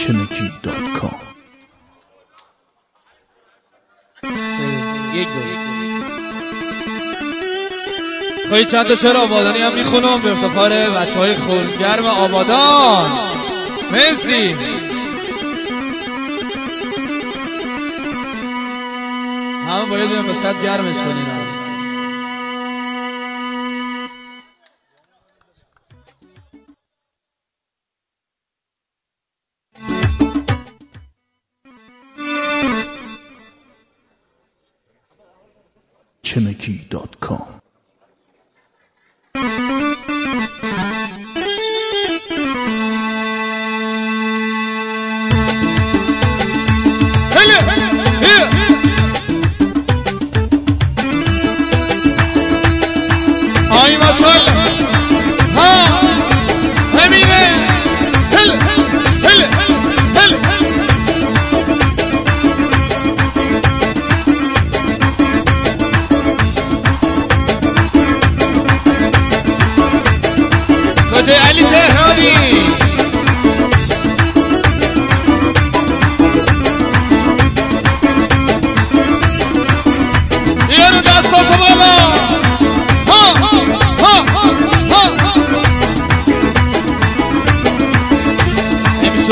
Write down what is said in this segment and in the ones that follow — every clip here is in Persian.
چنکی.com خواهی چند تا شعر آبادانی هم می‌خونم به افتخار بچه های خونگرم آبادان. مرسی. همه باید به گرمش کنین. چنکی.com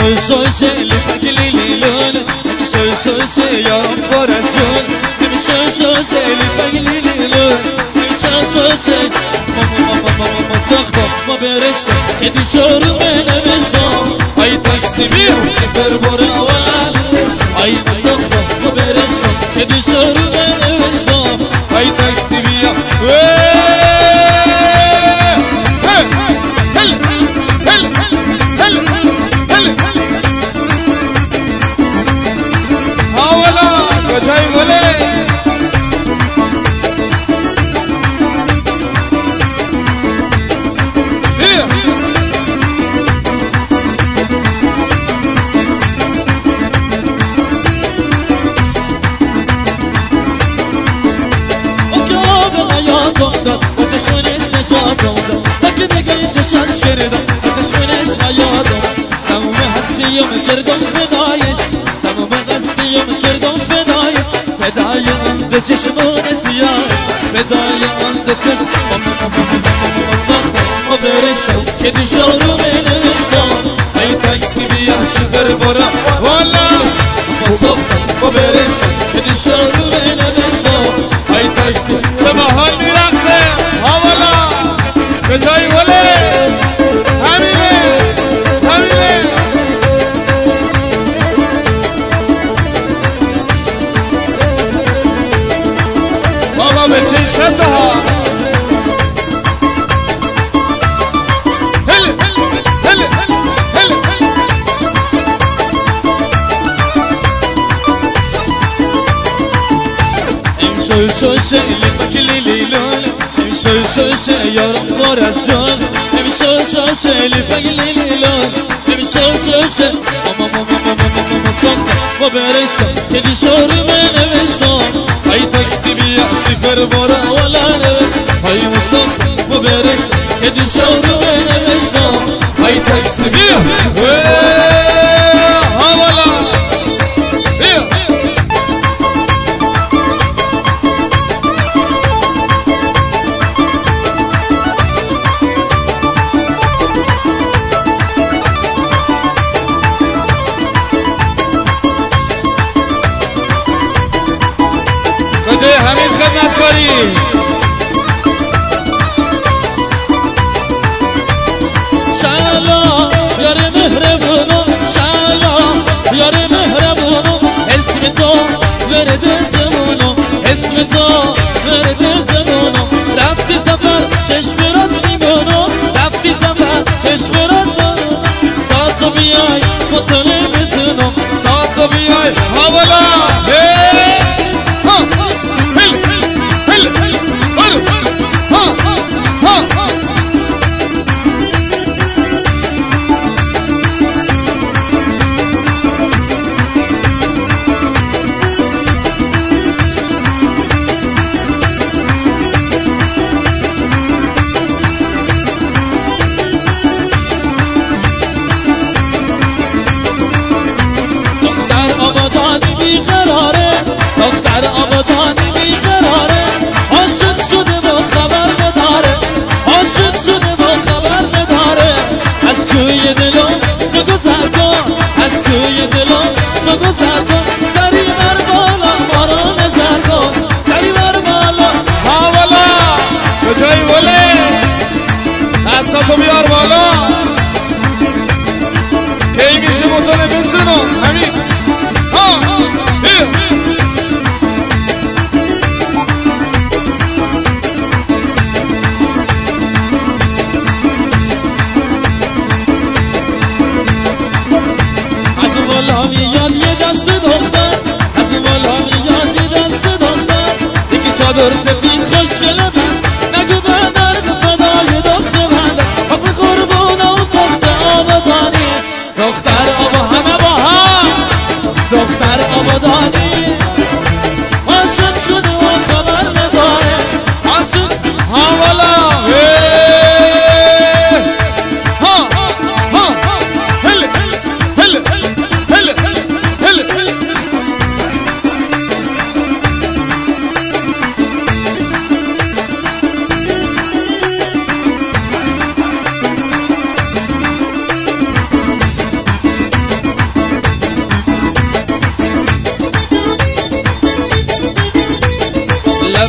شوی شوی شلی بگلی لیلون شوی شوی شی یا برزون شوی شوی شلی بگلی لیلون شوی شوی شی ماما ماما ماما ما ساختم ما برشتم ادی شورو نوشتم ای تاکسی بیا چفر برو اول اند چشمون سیاه فدای اند چشم ساختم و برشتم که دیشارو بنوشتم شوی شوی شوی بکلی لیلون شوی شوی شوی یارم بار از جان شوی شوی شوی بکلی لیلون شوی شوی شوی ماما ماما ماما ماما ساختم و برشتم که دی شوری من نوشتم ای تاکسی بیا شفر برا ولا نوشتم های مساختم و برشتم که دی شوری من کاری شالا یار مهربونو شالا یار مهربونو اسم تو ورد زمونو اسم تو ورد زمونو. رفتی سفر چشم رات ador se fija.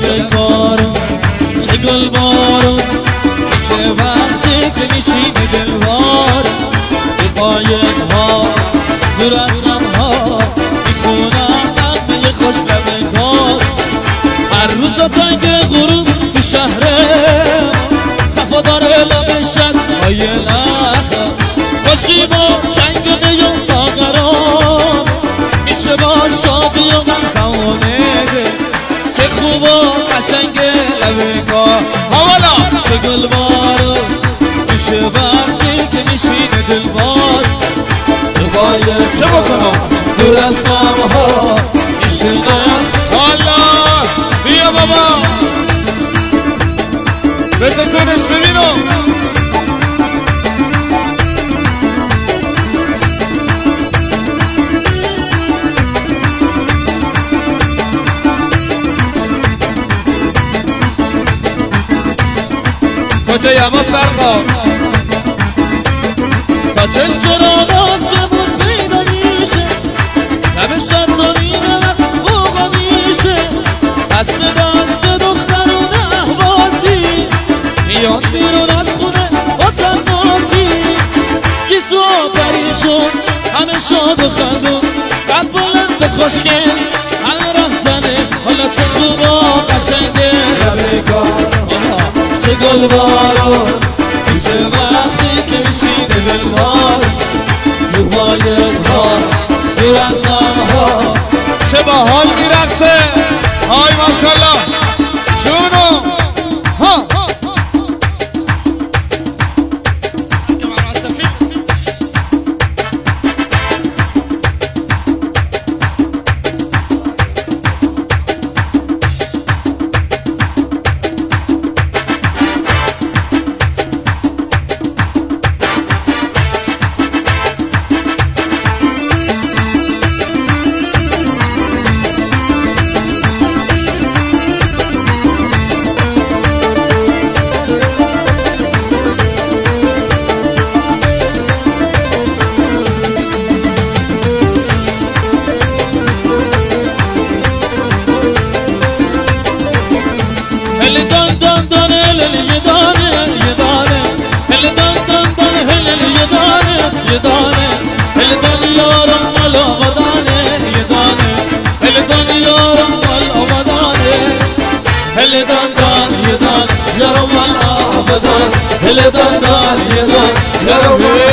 soy قشنگ لبکا حالا که گلوارو میشه وقتی که میشین دلبار دقایق چه بکنم؟ دور از غم دیم و سرخا بچه چل چرا داستمون پیدا میشه لب شب تا نیمه وقت موقع میشه دست دست دخترون احواسی میان بیرون از خونه با تنباسی گیسو آفری شد همه شاد و خندون قد بلند خوشگه বলবারো رمضان هلا دانا اليدان يا رمضان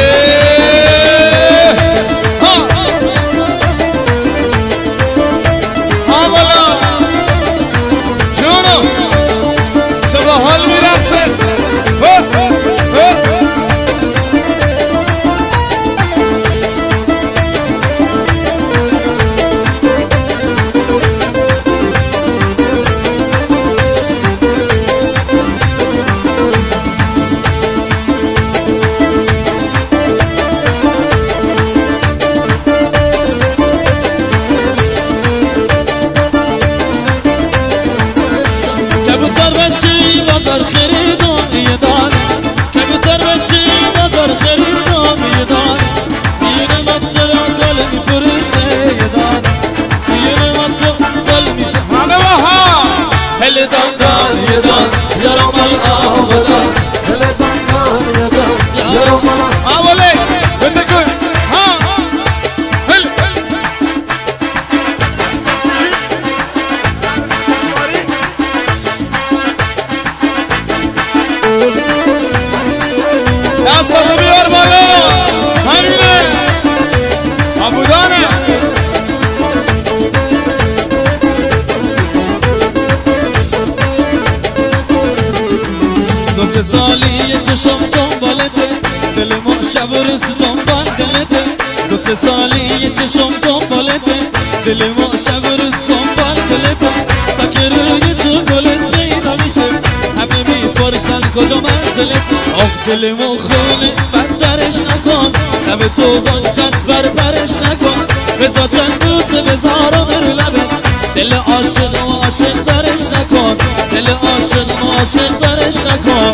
دستتو بیار بالا همینه عبودانه دو سالی چشم دنبالته دل من شب روز دنبال دلته دو سالی چشم دنبالته دل من دل ما خونه بدترش نکن. لب تو غنچس بر برش نکن. بزا چند روزه بزارم رو لبه. دل عاشق و عاشق درش نکن. دل عاشق و عاشق درش نکن.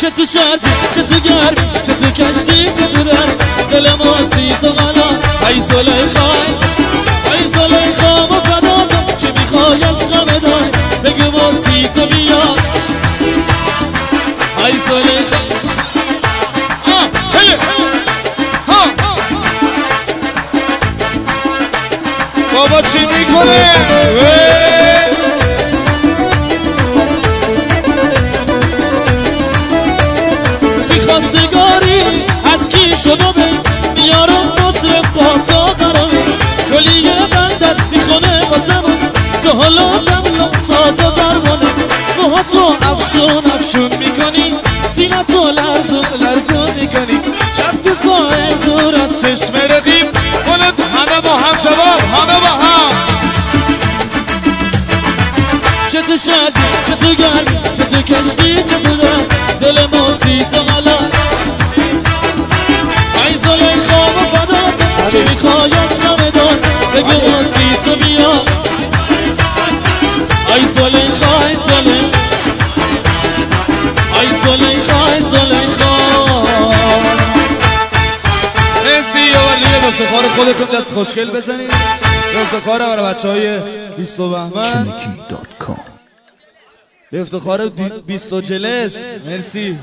چه تو شرجی چه تو گرمی چه تو کشتی چه تو در دل ما سی تو غلا ای زلیخا ای زلیخا ای زلیخا بابا چی می‌کنه خواستگاری از کی شدو به میارم مطرب باسا قرامه کلی بندت می‌خونه واسه من تو حالا دملا سازا موها تو افشون افشون می‌کنی سینه تو لرزون لرزون می‌کنی. شب تو ساحل دور از چشم رقیب کنه همه با هم جواب همه با هم. چه تو شدی چه تو چه تو کشتی چه تو افتخار خودتون دست خوشگل بزنید. افتخار برای بچه های بیست و بهمن Chunky.com به افتخار بیست و جلس مرسی.